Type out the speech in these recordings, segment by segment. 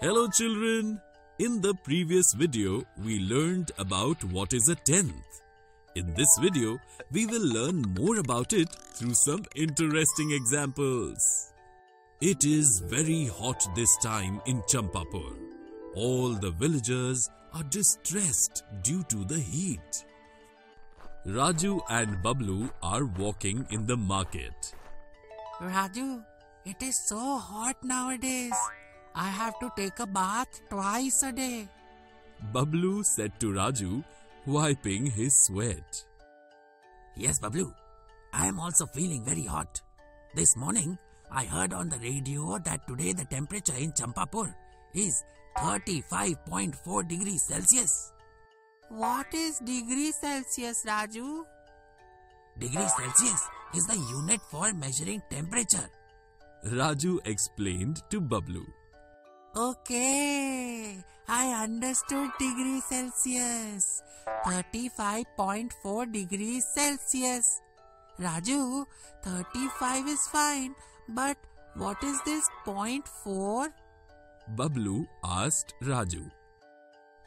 Hello children! In the previous video, we learned about what is a tenth. In this video, we will learn more about it through some interesting examples. It is very hot this time in Champapur. All the villagers are distressed due to the heat. Raju and Bablu are walking in the market. Raju, it is so hot nowadays. I have to take a bath twice a day. Bablu said to Raju, wiping his sweat. Yes, Bablu. I am also feeling very hot. This morning, I heard on the radio that today the temperature in Champapur is 35.4 degrees Celsius. What is degree Celsius, Raju? Degree Celsius is the unit for measuring temperature. Raju explained to Bablu. Okay, I understood degree Celsius. 35.4 degrees Celsius. Raju, 35 is fine, but what is this point 4? Bablu asked Raju.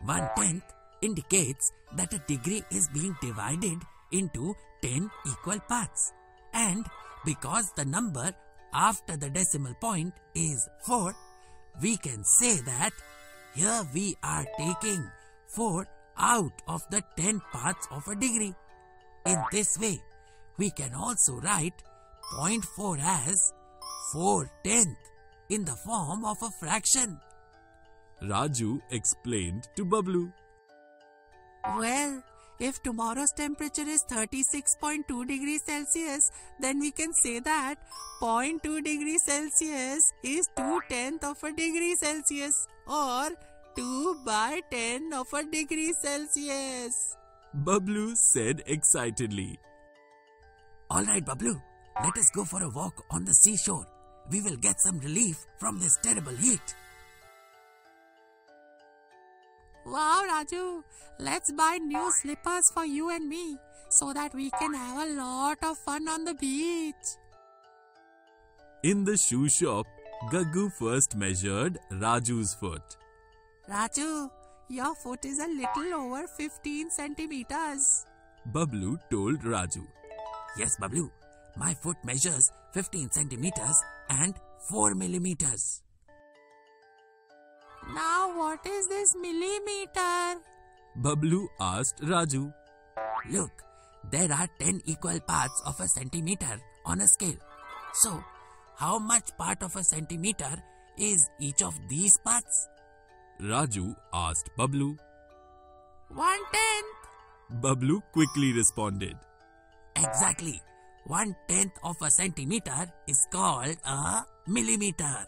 One tenth indicates that a degree is being divided into 10 equal parts. And because the number after the decimal point is 4, we can say that here we are taking 4 out of the 10 parts of a degree. In this way, we can also write 0.4 as 4 tenth in the form of a fraction. Raju explained to Bablu. Well, if tomorrow's temperature is 36.2 degrees Celsius, then we can say that 0.2 degrees Celsius is 2 tenth of a degree Celsius or 2 by 10 of a degree Celsius. Bablu said excitedly. Alright, Bablu, let us go for a walk on the seashore. We will get some relief from this terrible heat. Wow, Raju, let's buy new slippers for you and me so that we can have a lot of fun on the beach. In the shoe shop, Gaggu first measured Raju's foot. Raju, your foot is a little over 15 centimeters. Bablu told Raju. Yes, Bablu, my foot measures 15 centimeters and 4 millimeters. Now, what is this millimeter? Bablu asked Raju. Look, there are 10 equal parts of a centimeter on a scale. So, how much part of a centimeter is each of these parts? Raju asked Bablu. One tenth. Bablu quickly responded. Exactly. One tenth of a centimeter is called a millimeter.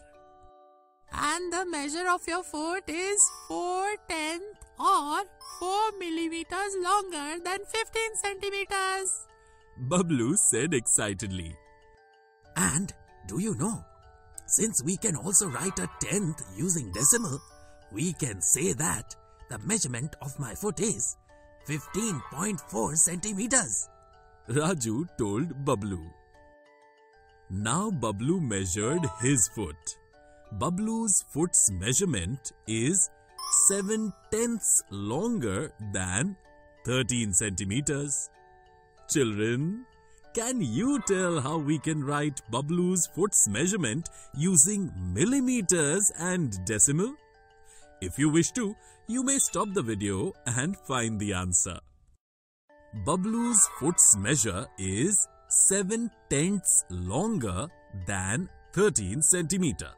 And the measure of your foot is 4 tenth or 4 millimeters longer than 15 centimeters. Bablu said excitedly. And do you know, since we can also write a tenth using decimal, we can say that the measurement of my foot is 15.4 centimeters. Raju told Bablu. Now Bablu measured his foot. Bablu's foot's measurement is 7 tenths longer than 13 centimeters. Children, can you tell how we can write Bablu's foot's measurement using millimeters and decimal? If you wish to, you may stop the video and find the answer. Bablu's foot's measure is 7 tenths longer than 13 centimeter.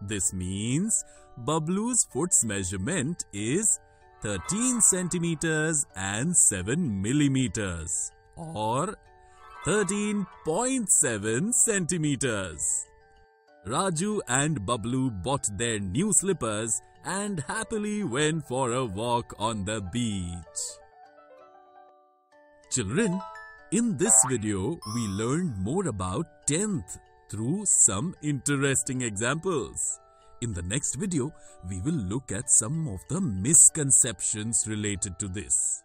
This means Bablu's foot's measurement is 13 centimeters and 7 millimeters or 13.7 centimeters. Raju and Bablu bought their new slippers and happily went for a walk on the beach. Children, in this video, we learned more about 10th through some interesting examples. In the next video, we will look at some of the misconceptions related to this.